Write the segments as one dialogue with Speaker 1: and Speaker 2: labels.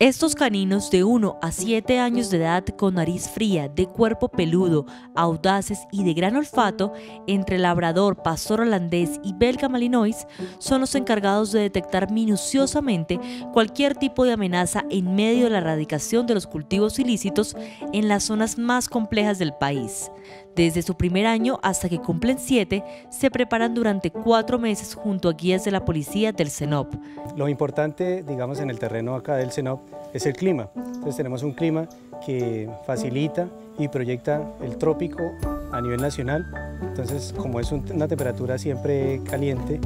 Speaker 1: Estos caninos de 1 a 7 años de edad con nariz fría, de cuerpo peludo, audaces y de gran olfato, entre labrador, pastor holandés y belga malinois, son los encargados de detectar minuciosamente cualquier tipo de amenaza en medio de la erradicación de los cultivos ilícitos en las zonas más complejas del país. Desde su primer año hasta que cumplen siete, se preparan durante cuatro meses junto a guías de la policía del CENOP.
Speaker 2: Lo importante, digamos, en el terreno acá del CENOP es el clima. Entonces tenemos un clima que facilita y proyecta el trópico a nivel nacional. Entonces, como es una temperatura siempre caliente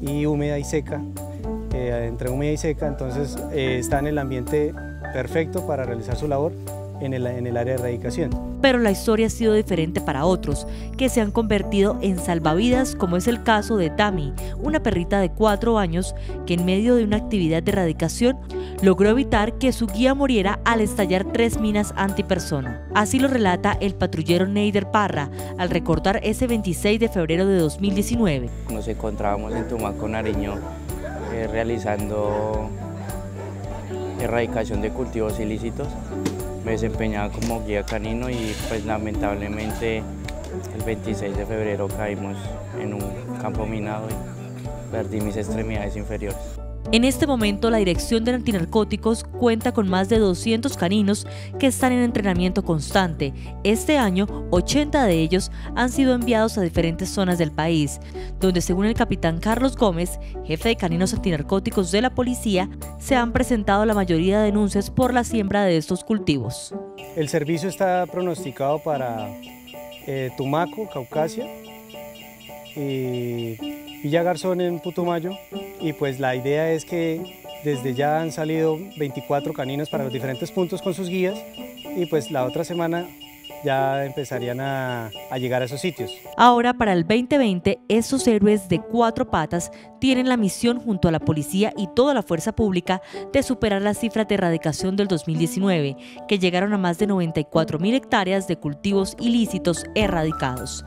Speaker 2: y húmeda y seca, eh, entre húmeda y seca, entonces eh, está en el ambiente perfecto para realizar su labor en el, en el área de erradicación.
Speaker 1: Pero la historia ha sido diferente para otros, que se han convertido en salvavidas, como es el caso de Tami, una perrita de cuatro años que en medio de una actividad de erradicación logró evitar que su guía muriera al estallar tres minas antipersona. Así lo relata el patrullero Neider Parra al recordar ese 26 de febrero de 2019.
Speaker 3: Nos encontrábamos en Tumaco, Nariño, eh, realizando erradicación de cultivos ilícitos me desempeñaba como guía canino y pues lamentablemente el 26 de febrero caímos en un campo minado y perdí mis extremidades inferiores.
Speaker 1: En este momento, la Dirección de Antinarcóticos cuenta con más de 200 caninos que están en entrenamiento constante. Este año, 80 de ellos han sido enviados a diferentes zonas del país, donde según el capitán Carlos Gómez, jefe de caninos antinarcóticos de la policía, se han presentado la mayoría de denuncias por la siembra de estos cultivos.
Speaker 2: El servicio está pronosticado para eh, Tumaco, Caucasia, y Villa Garzón en Putumayo y pues la idea es que desde ya han salido 24 caninos para los diferentes puntos con sus guías y pues la otra semana ya empezarían a, llegar a esos sitios.
Speaker 1: Ahora, para el 2020, esos héroes de cuatro patas tienen la misión junto a la policía y toda la fuerza pública de superar las cifras de erradicación del 2019, que llegaron a más de 94 mil hectáreas de cultivos ilícitos erradicados.